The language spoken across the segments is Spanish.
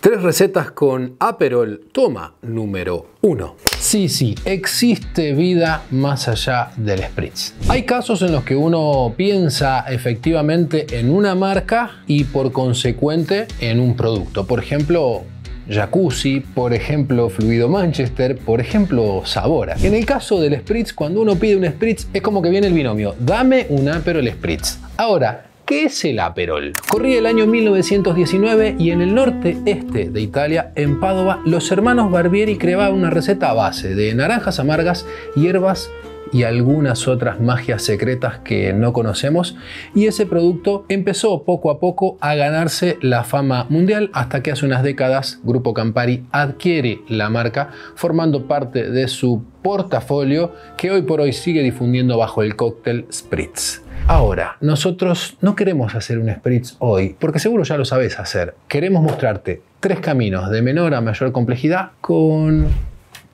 Tres recetas con Aperol. Toma número uno. Sí, sí, existe vida más allá del spritz. Hay casos en los que uno piensa efectivamente en una marca y por consecuente en un producto. Por ejemplo, jacuzzi, por ejemplo fluido Manchester, por ejemplo Sabora. En el caso del Spritz, cuando uno pide un Spritz es como que viene el binomio, dame un Aperol Spritz. Ahora, ¿Qué es el Aperol? Corría el año 1919 y en el norte este de Italia, en Padova, los hermanos Barbieri creaban una receta a base de naranjas amargas, hierbas y algunas otras magias secretas que no conocemos y ese producto empezó poco a poco a ganarse la fama mundial hasta que hace unas décadas Grupo Campari adquiere la marca formando parte de su portafolio que hoy por hoy sigue difundiendo bajo el cóctel Spritz. Ahora, nosotros no queremos hacer un spritz hoy, porque seguro ya lo sabes hacer. Queremos mostrarte tres caminos de menor a mayor complejidad con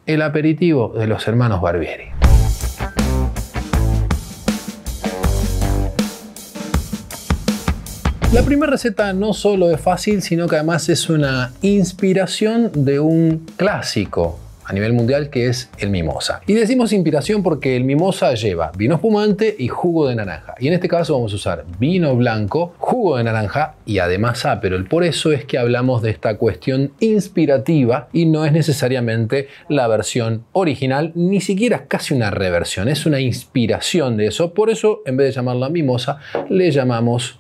el aperitivo de los hermanos Barbieri. La primera receta no solo es fácil, sino que además es una inspiración de un clásico a nivel mundial que es el mimosa. Y decimos inspiración porque el mimosa lleva vino espumante y jugo de naranja. Y en este caso vamos a usar vino blanco, jugo de naranja y además Aperol. Por eso es que hablamos de esta cuestión inspirativa y no es necesariamente la versión original, ni siquiera casi una reversión, es una inspiración de eso. Por eso en vez de llamarla mimosa, le llamamos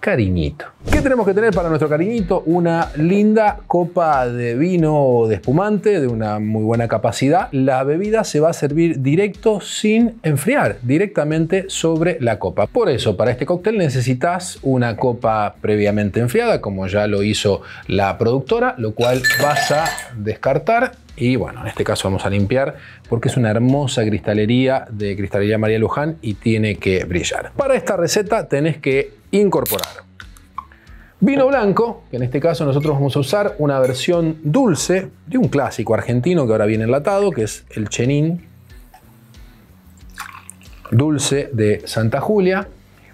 cariñito. ¿Qué tenemos que tener para nuestro cariñito? Una linda copa de vino de espumante de una muy buena capacidad. La bebida se va a servir directo sin enfriar, directamente sobre la copa. Por eso, para este cóctel necesitas una copa previamente enfriada, como ya lo hizo la productora, lo cual vas a descartar y bueno, en este caso vamos a limpiar porque es una hermosa cristalería de Cristalería María Luján y tiene que brillar. Para esta receta tenés que incorporar vino blanco, que en este caso nosotros vamos a usar una versión dulce de un clásico argentino que ahora viene enlatado, que es el Chenin dulce de Santa Julia.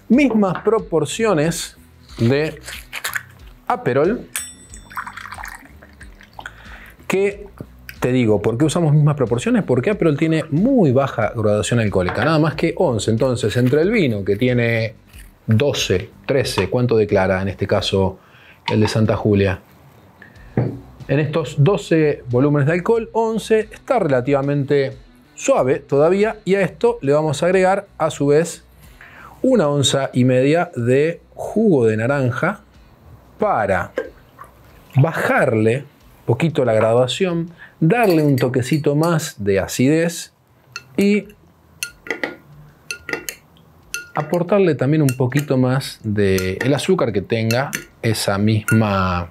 Mismas proporciones de Aperol que te digo, ¿por qué usamos mismas proporciones? Porque Aperol tiene muy baja graduación alcohólica, nada más que 11. Entonces, entre el vino que tiene 12, 13, ¿cuánto declara en este caso el de Santa Julia? En estos 12 volúmenes de alcohol, 11 está relativamente suave todavía y a esto le vamos a agregar a su vez una onza y media de jugo de naranja para bajarle poquito la graduación, darle un toquecito más de acidez y aportarle también un poquito más del el azúcar que tenga esa misma,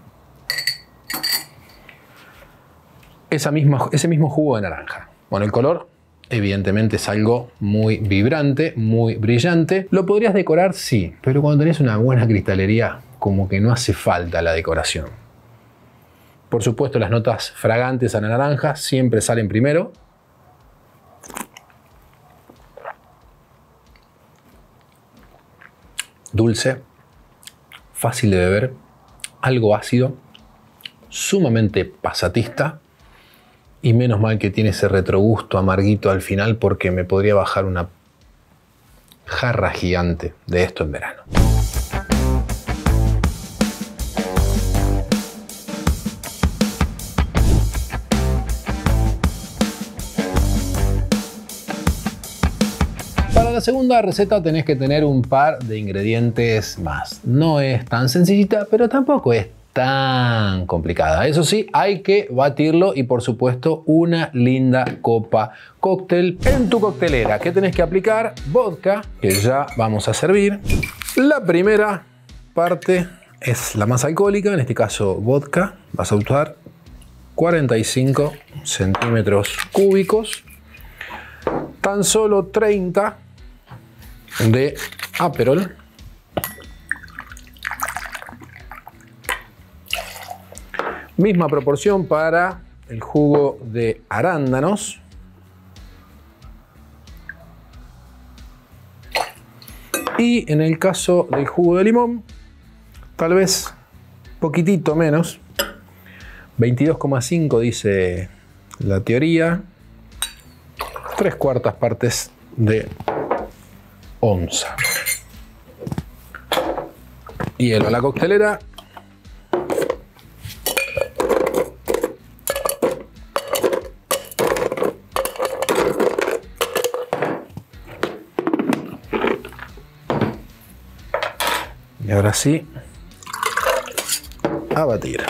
esa misma, ese mismo jugo de naranja. Bueno, el color evidentemente es algo muy vibrante, muy brillante. ¿Lo podrías decorar? Sí, pero cuando tenés una buena cristalería, como que no hace falta la decoración. Por supuesto, las notas fragantes a la naranja siempre salen primero, dulce, fácil de beber, algo ácido, sumamente pasatista y menos mal que tiene ese retrogusto amarguito al final porque me podría bajar una jarra gigante de esto en verano. La segunda receta tenés que tener un par de ingredientes más. No es tan sencillita, pero tampoco es tan complicada. Eso sí, hay que batirlo y por supuesto una linda copa cóctel en tu coctelera. ¿Qué tenés que aplicar? Vodka, que ya vamos a servir. La primera parte es la más alcohólica, en este caso vodka. Vas a usar 45 centímetros cúbicos. Tan solo 30 de Aperol. Misma proporción para el jugo de arándanos. Y en el caso del jugo de limón, tal vez poquitito menos, 22,5 dice la teoría. Tres cuartas partes de onza. Hielo a la coctelera. Y ahora sí, a batir.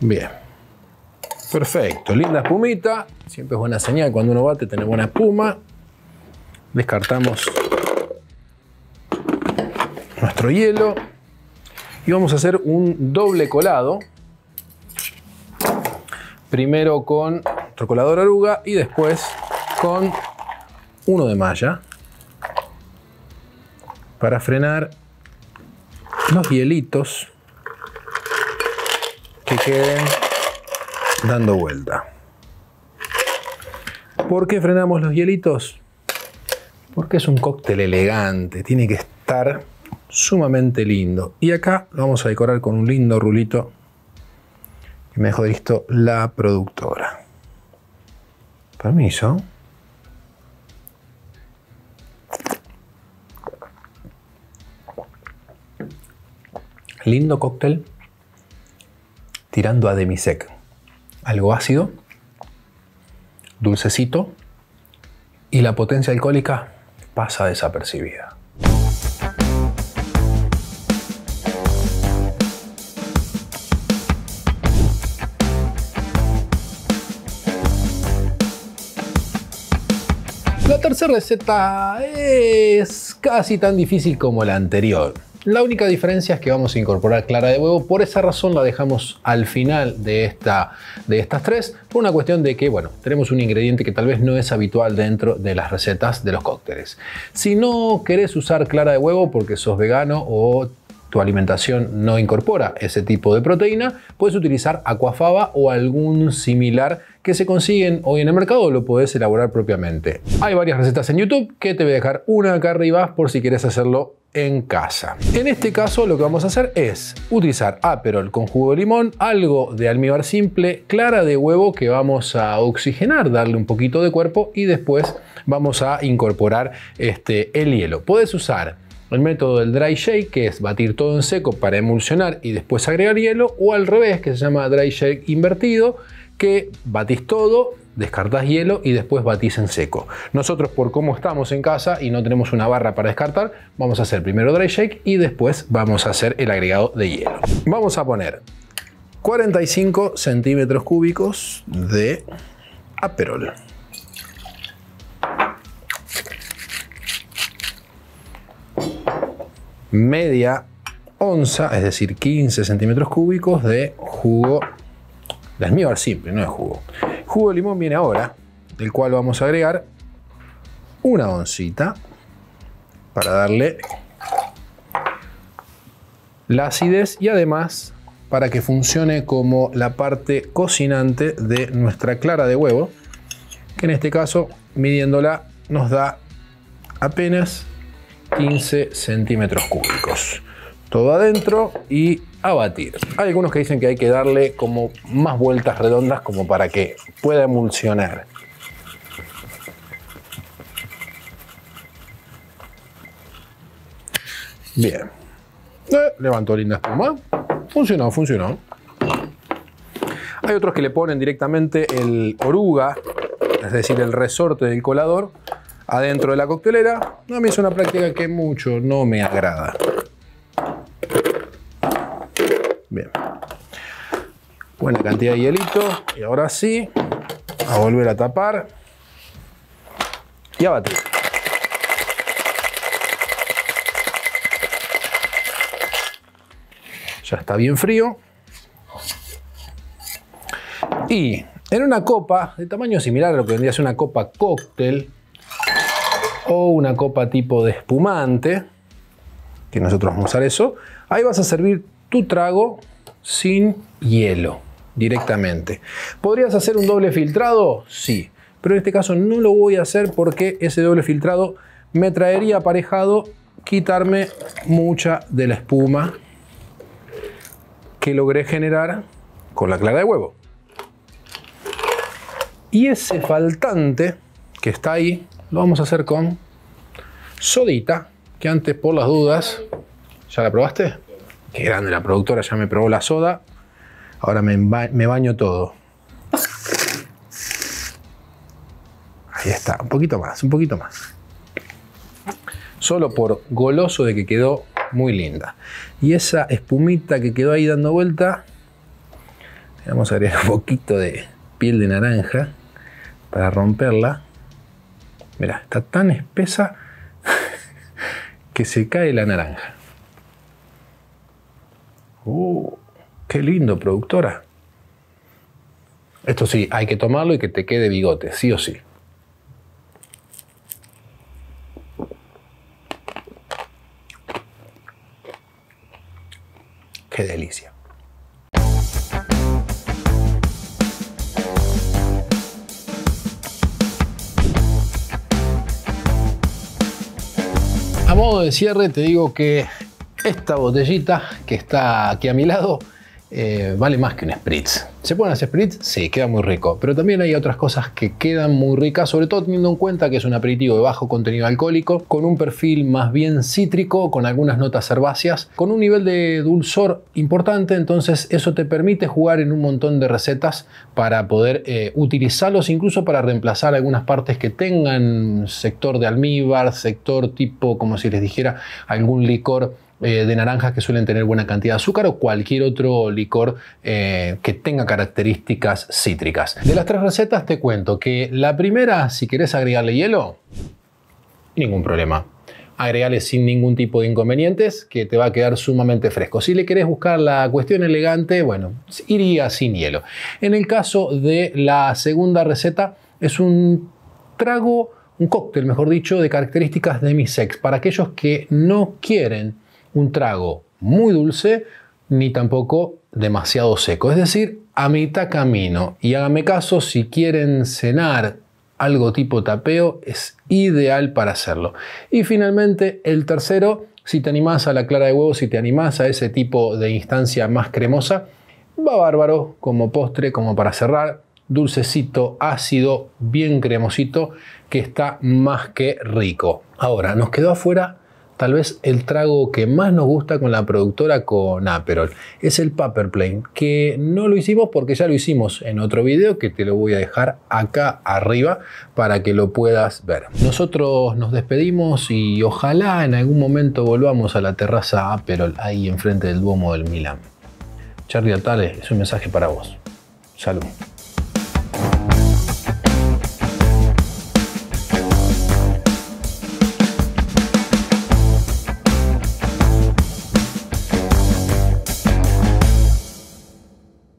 Bien. Perfecto, linda espumita. Siempre es buena señal cuando uno bate tener buena espuma. Descartamos nuestro hielo. Y vamos a hacer un doble colado. Primero con nuestro colador aruga y después con uno de malla. Para frenar los hielitos que queden dando vuelta. ¿Por qué frenamos los hielitos? Porque es un cóctel elegante, tiene que estar sumamente lindo. Y acá lo vamos a decorar con un lindo rulito que me dejó listo la productora. Permiso. Lindo cóctel tirando a demisec. Algo ácido, dulcecito y la potencia alcohólica pasa desapercibida. La tercera receta es casi tan difícil como la anterior. La única diferencia es que vamos a incorporar clara de huevo, por esa razón la dejamos al final de, esta, de estas tres, por una cuestión de que, bueno, tenemos un ingrediente que tal vez no es habitual dentro de las recetas de los cócteles. Si no querés usar clara de huevo porque sos vegano o tu alimentación no incorpora ese tipo de proteína, puedes utilizar aquafaba o algún similar que se consiguen hoy en el mercado o lo puedes elaborar propiamente. Hay varias recetas en YouTube que te voy a dejar una acá arriba por si quieres hacerlo en casa. En este caso lo que vamos a hacer es utilizar Aperol con jugo de limón, algo de almíbar simple, clara de huevo que vamos a oxigenar, darle un poquito de cuerpo y después vamos a incorporar este, el hielo. Puedes usar el método del dry shake, que es batir todo en seco para emulsionar y después agregar hielo, o al revés, que se llama dry shake invertido, que batís todo, descartás hielo y después batís en seco. Nosotros por cómo estamos en casa y no tenemos una barra para descartar, vamos a hacer primero dry shake y después vamos a hacer el agregado de hielo. Vamos a poner 45 centímetros cúbicos de aperol. Media onza, es decir, 15 centímetros cúbicos de jugo de almíbar simple, no de jugo. Jugo de limón viene ahora, del cual vamos a agregar una oncita para darle la acidez y además para que funcione como la parte cocinante de nuestra clara de huevo, que en este caso, midiéndola, nos da apenas 15 centímetros cúbicos. Todo adentro y a batir. Hay algunos que dicen que hay que darle como más vueltas redondas como para que pueda emulsionar. Bien. Eh, levantó linda espuma. Funcionó, funcionó. Hay otros que le ponen directamente el oruga, es decir, el resorte del colador, adentro de la coctelera. A mí es una práctica que mucho no me agrada. Buena cantidad de hielito. Y ahora sí, a volver a tapar y a batir. Ya está bien frío. Y en una copa de tamaño similar a lo que vendría a ser una copa cóctel o una copa tipo de espumante, que nosotros vamos a usar eso, ahí vas a servir tu trago sin hielo directamente. ¿Podrías hacer un doble filtrado? Sí. pero en este caso no lo voy a hacer porque ese doble filtrado me traería aparejado quitarme mucha de la espuma que logré generar con la clara de huevo. Y ese faltante que está ahí lo vamos a hacer con sodita, que antes por las dudas, ¿ya la probaste? Qué grande la productora, ya me probó la soda. Ahora me, baño todo. Ahí está, un poquito más, un poquito más. Solo por goloso de que quedó muy linda. Y esa espumita que quedó ahí dando vuelta, vamos a agregar un poquito de piel de naranja para romperla. Mira, está tan espesa que se cae la naranja. Uh, qué lindo, productora. Esto sí, hay que tomarlo y que te quede bigote, sí o sí. Qué delicia. A modo de cierre te digo que esta botellita que está aquí a mi lado eh, vale más que un spritz. ¿Se pueden hacer spritz? Sí, queda muy rico. Pero también hay otras cosas que quedan muy ricas, sobre todo teniendo en cuenta que es un aperitivo de bajo contenido alcohólico, con un perfil más bien cítrico, con algunas notas herbáceas, con un nivel de dulzor importante. Entonces eso te permite jugar en un montón de recetas para poder eh, utilizarlos incluso para reemplazar algunas partes que tengan sector de almíbar, sector tipo, como si les dijera, algún licor eh, de naranjas que suelen tener buena cantidad de azúcar o cualquier otro licor eh, que tenga características cítricas. De las tres recetas te cuento que la primera, si querés agregarle hielo, ningún problema. Agregarle sin ningún tipo de inconvenientes que te va a quedar sumamente fresco. Si le querés buscar la cuestión elegante, bueno, iría sin hielo. En el caso de la segunda receta, es un trago, un cóctel, mejor dicho, de características de mi sex. Para aquellos que no quieren un trago muy dulce ni tampoco demasiado seco. Es decir, a mitad camino. Y hágame caso, si quieren cenar algo tipo tapeo, es ideal para hacerlo. Y finalmente, el tercero, si te animás a la clara de huevo, si te animás a ese tipo de instancia más cremosa, va bárbaro como postre, como para cerrar. Dulcecito, ácido, bien cremosito, que está más que rico. Ahora, nos quedó afuera tal vez el trago que más nos gusta con la productora con Aperol. Es el Paper Plane, que no lo hicimos porque ya lo hicimos en otro video que te lo voy a dejar acá arriba para que lo puedas ver. Nosotros nos despedimos y ojalá en algún momento volvamos a la terraza Aperol ahí enfrente del Duomo del Milán. Charlie Altale, es un mensaje para vos. Salud.